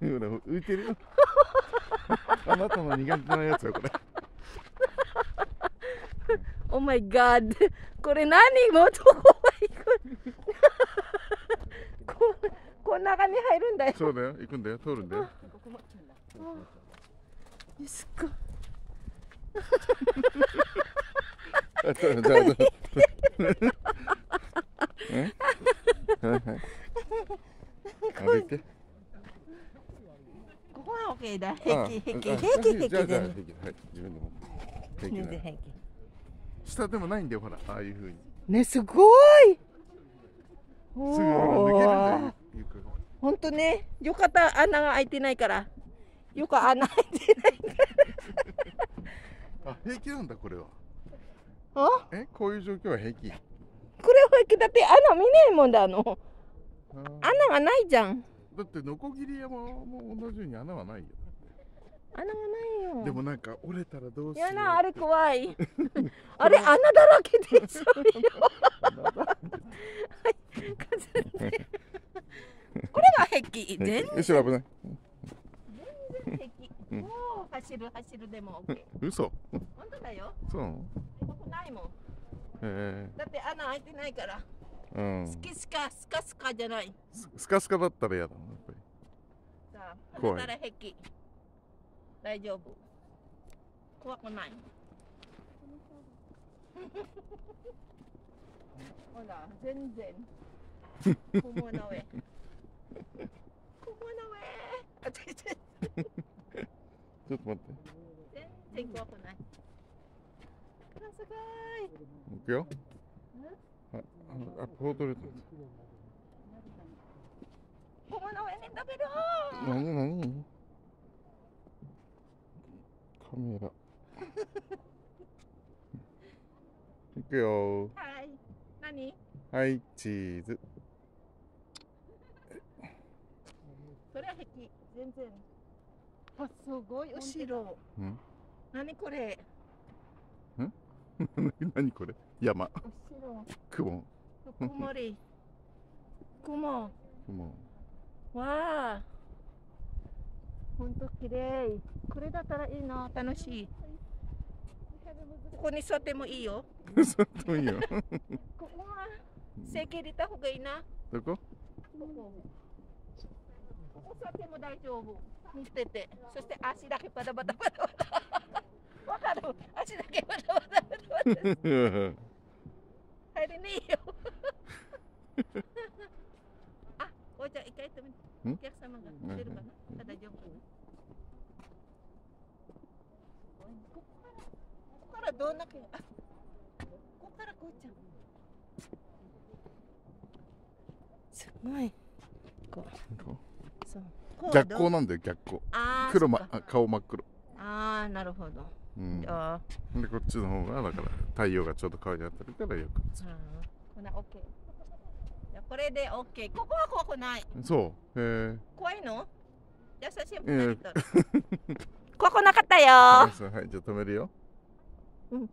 ほら浮いてるよ。あなたの苦手なやつよこれ。オーマイガーこれ何もうどこへ行くここん中に入るんだよ。そうだよ。行くんだよ。通るんだよ。すっごい歩い。て ここは OK だあ平気平気あ平気平気。平気。はい。自分で持って平気な全然平気。下でもないんだよほらああいう風に。ねすごい。すぐ抜けるんだおーよ床がほんとね。よかった。穴が開いてないから。よく穴開いてないあ平気なんだこれは。あ？え？こういう状況は平気。これは平気。だって穴見ねえもんだあの。穴がないじゃんだってノコギリ山も同じように穴はないよ。穴がないよ。でもなんか折れたらどうしいようやなあれ怖い。あれ穴だらけでしょ。これが壁。全然よし危ない。壁。もう走る走るでも。OK 嘘。本当だよ。そうここないもん。え。だって穴開いてないから。えうん。スキスカスカスカじゃない。ススカスカだったら嫌だなやっぱり。さあ怖い。ら壁大丈夫。怖くない。ほら全然。雲の上。雲の上。あちょっと待って。全然怖くないあすごい。行くよあポートレート。雲の上に飛べる。何何？カメラ。行くよ。はい。何？はいチーズ。それは壁。全然。あすごい。後ろ。うん？何これ？何これ？山。後ろ。雲曇り雲雲わあ。ほんと綺麗。これだったらいいな。楽しい。ここに座ってもいいよ。そっといいよ。ここは席入れた方がいいな。どこ？ここ。ここ座っても大丈夫。見てて。そして足だけバタバタバタバタ。わかる？足だけバタバタバタバタ 入れねえよあおいちゃん一回やってお客様が出るかなあ大丈夫かなここからここからどんなけあここからこうちゃんすごいこうそう逆光なんだよ逆光あー黒、ま顔真っ黒あーなるほど、うんあでこっちの方がだから太陽がちょうど顔に当たるからよくーあーこんな OK いやこれで OK ここは怖くない。そう。へえ怖いの？優しいもいやん怖くなかったよ。はいじゃあ止めるよ。うん